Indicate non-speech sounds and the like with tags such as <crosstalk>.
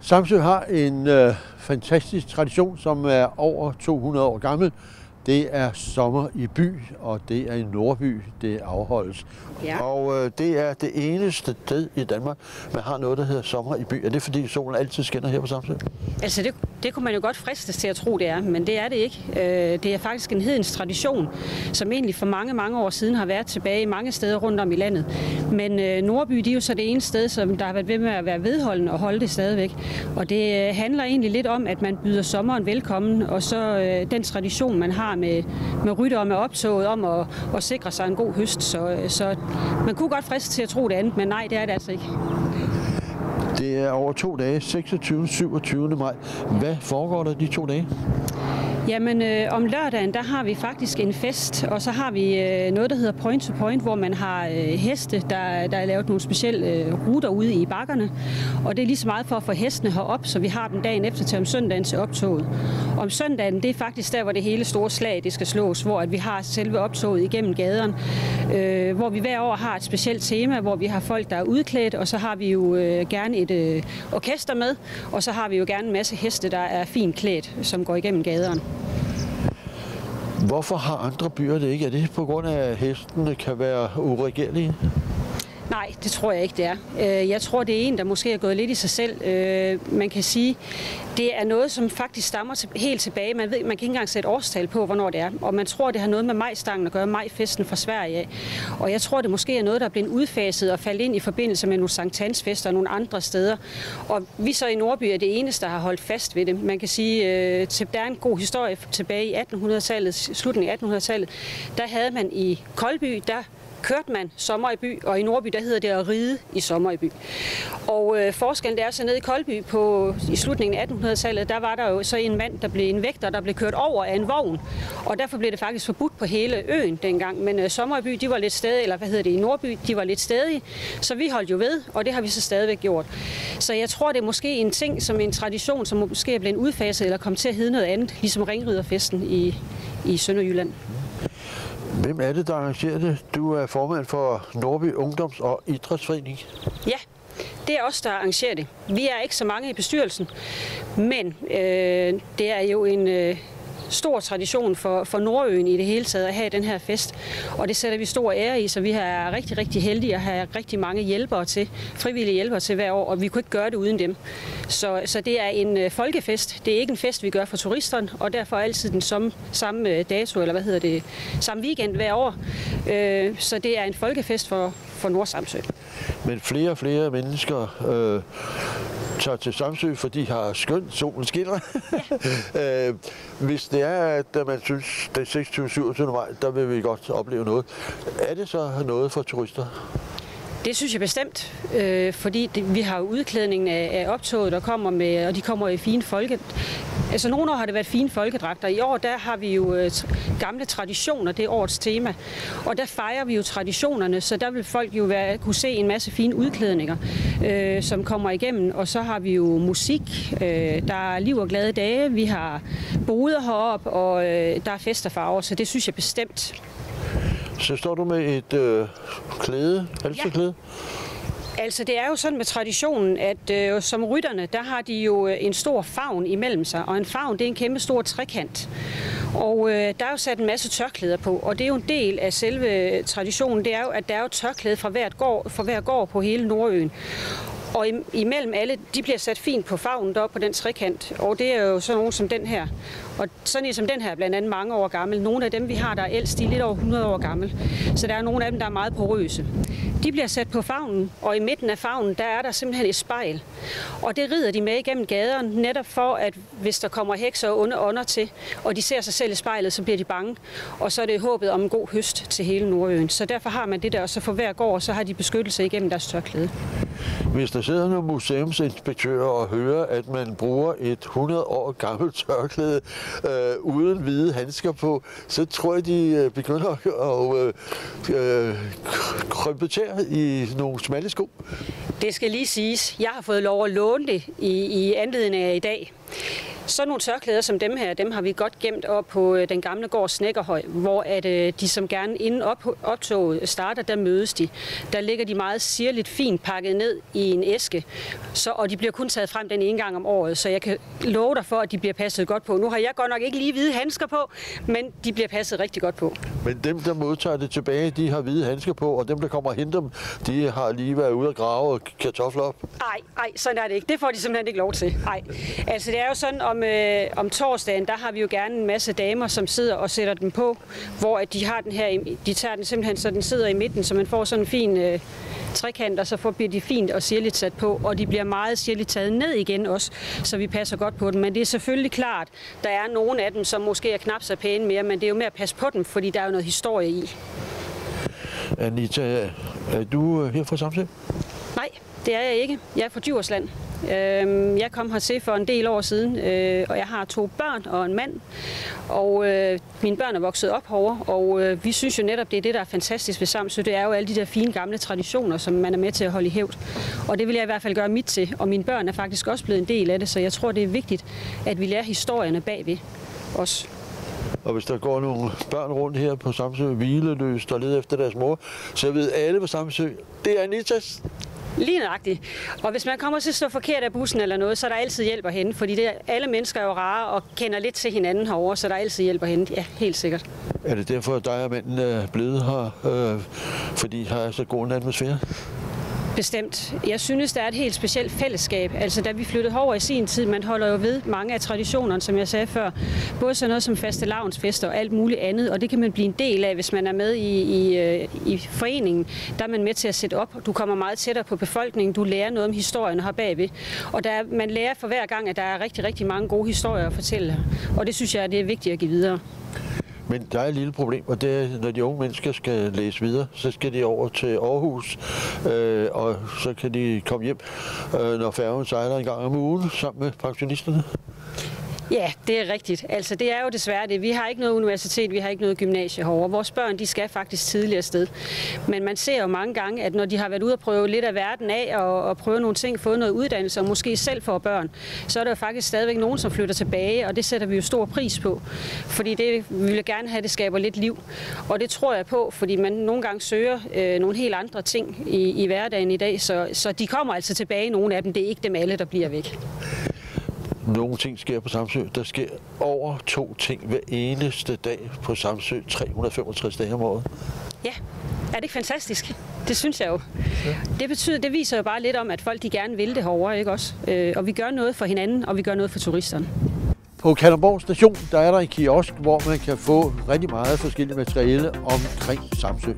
Samsø har en øh, fantastisk tradition, som er over 200 år gammel. Det er sommer i by, og det er i Nordby, det afholdes. Ja. Og øh, det er det eneste sted i Danmark, man har noget, der hedder sommer i by. Er det fordi solen altid skinner her på Samsø? Altså det, det kunne man jo godt fristes til at tro, det er, men det er det ikke. Øh, det er faktisk en hedens tradition, som egentlig for mange, mange år siden har været tilbage i mange steder rundt om i landet. Men øh, Nordby, det er jo så det ene sted, som der har været ved med at være vedholdende og holde det stadigvæk. Og det øh, handler egentlig lidt om, at man byder sommeren velkommen, og så den tradition, man har med, med rytter og med optoget om at, at sikre sig en god høst. Så, så man kunne godt fristes til at tro det andet, men nej, det er det altså ikke. Det er over to dage, 26. 27. maj. Hvad foregår der de to dage? Jamen, øh, om lørdagen, der har vi faktisk en fest, og så har vi øh, noget, der hedder point to point, hvor man har øh, heste, der, der er lavet nogle specielle øh, ruter ude i bakkerne. Og det er lige så meget for at få hestene herop, så vi har dem dagen efter til om søndagen til optoget. Om søndagen, det er faktisk der, hvor det hele store slag det skal slås, hvor at vi har selve optoget igennem gaderne, øh, hvor vi hver år har et specielt tema, hvor vi har folk, der er udklædt, og så har vi jo øh, gerne et øh, orkester med, og så har vi jo gerne en masse heste, der er fint klædt, som går igennem gaderne. Hvorfor har andre byer det ikke? Er det på grund af, at hestene kan være uregerlige? Nej, det tror jeg ikke, det er. Øh, jeg tror, det er en, der måske er gået lidt i sig selv. Øh, man kan sige, det er noget, som faktisk stammer helt tilbage. Man, ved, man kan ikke engang sætte årstal på, hvornår det er. Og man tror, det har noget med majstangen at gøre, majfesten fra Sverige af. Og jeg tror, det måske er noget, der er blevet udfaset og faldt ind i forbindelse med nogle Sankt Hans-fester og nogle andre steder. Og vi så i Nordby er det eneste, der har holdt fast ved det. Man kan sige, øh, der er en god historie tilbage i 1800-tallet, slutningen af 1800-tallet. Der havde man i Koldby, der kørte man sommer i by, og i Nordby, der hedder det at ride i sommer i by. Og øh, forskellen det er så nede i Koldby på, i slutningen af 1800-tallet, der var der jo så en mand, der blev en vægter, der blev kørt over af en vogn, og derfor blev det faktisk forbudt på hele øen dengang. Men øh, sommer i by, de var lidt stadig, eller hvad hedder det, i Nordby, de var lidt stadig. så vi holdt jo ved, og det har vi så stadigvæk gjort. Så jeg tror, det er måske en ting, som en tradition, som måske er blevet udfaset, eller kom til at hedde noget andet, ligesom ringriderfesten i, i Sønderjylland. Hvem er det, der arrangerer det? Du er formand for Norby Ungdoms- og Idrætsforening. Ja, det er os, der arrangerer det. Vi er ikke så mange i bestyrelsen, men øh, det er jo en øh, stor tradition for, for Nordøen i det hele taget at have den her fest. Og det sætter vi stor ære i, så vi er rigtig, rigtig heldige at have rigtig mange hjælpere til, frivillige hjælpere til hver år, og vi kunne ikke gøre det uden dem. Så, så det er en øh, folkefest. Det er ikke en fest, vi gør for turisterne, og derfor er altid den samme, samme dato, eller hvad hedder det, samme weekend hver år. Øh, så det er en folkefest for, for Nordsamsø. Men flere og flere mennesker øh, tager til Samsø, for de har skønt, solen skinner. <laughs> øh, hvis det er, at man synes, det er 26. 27. maj, der vil vi godt opleve noget. Er det så noget for turister? Det synes jeg bestemt, øh, fordi det, vi har jo udklædningen af, af optoget, der kommer med, og de kommer i fine folke. Altså nogle år har det været fine folkedragter. I år der har vi jo øh, t- gamle traditioner, det er årets tema. Og der fejrer vi jo traditionerne, så der vil folk jo være, kunne se en masse fine udklædninger, øh, som kommer igennem. Og så har vi jo musik, øh, der er liv og glade dage, vi har boder heroppe, og øh, der er fest og farver, så det synes jeg bestemt. Så står du med et øh, klæde, halseklæde. Altså det er jo sådan med traditionen, at øh, som rytterne, der har de jo øh, en stor favn imellem sig, og en favn det er en kæmpe stor trekant. Og øh, der er jo sat en masse tørklæder på, og det er jo en del af selve traditionen, det er jo, at der er jo tørklæde fra, hvert gård, fra hver gård på hele Nordøen. Og imellem alle, de bliver sat fint på favnen deroppe på den trekant. Og det er jo sådan nogle som den her. Og sådan en som den her, er blandt andet mange år gammel. Nogle af dem, vi har, der er ældst, de er lidt over 100 år gammel. Så der er nogle af dem, der er meget porøse. De bliver sat på favnen, og i midten af favnen, der er der simpelthen et spejl. Og det rider de med igennem gaderne, netop for, at hvis der kommer hekser og onde ånder til, og de ser sig selv i spejlet, så bliver de bange. Og så er det håbet om en god høst til hele Nordøen. Så derfor har man det der, og så for hver gård, så har de beskyttelse igennem deres tørklæde. Hvis der sidder nogle museumsinspektører og hører, at man bruger et 100 år gammelt tørklæde øh, uden hvide handsker på, så tror jeg, de øh, begynder at øh, øh, krømpe her i nogle smalle sko. Det skal lige siges. Jeg har fået lov at låne det i, i anledning af i dag. Så nogle tørklæder som dem her, dem har vi godt gemt op på øh, den gamle gård Snækkerhøj, hvor at, øh, de som gerne inden op, optoget starter, der mødes de. Der ligger de meget sirligt fint pakket ned i en æske, så, og de bliver kun taget frem den ene gang om året, så jeg kan love dig for, at de bliver passet godt på. Nu har jeg godt nok ikke lige hvide handsker på, men de bliver passet rigtig godt på. Men dem, der modtager det tilbage, de har hvide handsker på, og dem, der kommer og henter dem, de har lige været ude at grave og kartofler op. Nej, nej, sådan er det ikke. Det får de simpelthen ikke lov til. Nej. Altså, det er jo sådan, om, øh, om torsdagen, der har vi jo gerne en masse damer, som sidder og sætter den på, hvor at de har den her, de tager den simpelthen, så den sidder i midten, så man får sådan en fin øh, trekant, og så får, bliver de fint og sirligt sat på, og de bliver meget sirligt taget ned igen også, så vi passer godt på dem. Men det er selvfølgelig klart, der er nogle af dem, som måske er knap så pæne mere, men det er jo med at passe på dem, fordi der er jo noget historie i. Anita, er du her fra Samsø? Nej, det er jeg ikke. Jeg er fra Djursland. Øhm, jeg kom hertil for en del år siden, øh, og jeg har to børn og en mand. Og øh, mine børn er vokset op herovre, og øh, vi synes jo netop, det er det, der er fantastisk ved Samsø. Det er jo alle de der fine gamle traditioner, som man er med til at holde i hævd. Og det vil jeg i hvert fald gøre mit til. Og mine børn er faktisk også blevet en del af det, så jeg tror, det er vigtigt, at vi lærer historierne bagved os. Og hvis der går nogle børn rundt her på Samsø, hvileløst og leder efter deres mor, så ved alle på Samsø, det er Anitas. Lige nøjagtigt. Og hvis man kommer til at stå forkert af bussen eller noget, så er der altid hjælp at hente, fordi det er, alle mennesker er jo rare og kender lidt til hinanden herovre, så der er altid hjælp at hente. Ja, helt sikkert. Er det derfor, at dig og mændene er blevet her, øh, fordi har så god en atmosfære? Bestemt. Jeg synes, der er et helt specielt fællesskab. Altså, da vi flyttede over i sin tid, man holder jo ved mange af traditionerne, som jeg sagde før. Både sådan noget som faste lavnsfester og alt muligt andet, og det kan man blive en del af, hvis man er med i, i, øh, i foreningen. Der er man med til at sætte op. Du kommer meget tættere på befolkningen. Du lærer noget om historien her bagved. Og der, man lærer for hver gang, at der er rigtig, rigtig mange gode historier at fortælle. Og det synes jeg, det er vigtigt at give videre. Men der er et lille problem, og det er, når de unge mennesker skal læse videre, så skal de over til Aarhus, øh, og så kan de komme hjem, øh, når færgen sejler en gang om ugen sammen med pensionisterne. Ja, det er rigtigt. Altså, det er jo desværre det. Vi har ikke noget universitet, vi har ikke noget gymnasie herovre. Vores børn, de skal faktisk tidligere sted. Men man ser jo mange gange, at når de har været ude og prøve lidt af verden af, og, og prøve nogle ting, fået noget uddannelse, og måske selv får børn, så er der jo faktisk stadigvæk nogen, som flytter tilbage, og det sætter vi jo stor pris på. Fordi det, vi vil gerne have, det skaber lidt liv. Og det tror jeg på, fordi man nogle gange søger øh, nogle helt andre ting i, i hverdagen i dag, så, så de kommer altså tilbage, nogle af dem. Det er ikke dem alle, der bliver væk nogle ting sker på Samsø. Der sker over to ting hver eneste dag på Samsø, 365 dage om året. Ja, er det ikke fantastisk? Det synes jeg jo. Ja. Det, betyder, det viser jo bare lidt om, at folk de gerne vil det herovre, ikke også? Øh, og vi gør noget for hinanden, og vi gør noget for turisterne. På Kalundborg station, der er der en kiosk, hvor man kan få rigtig meget forskellige materiale omkring Samsø.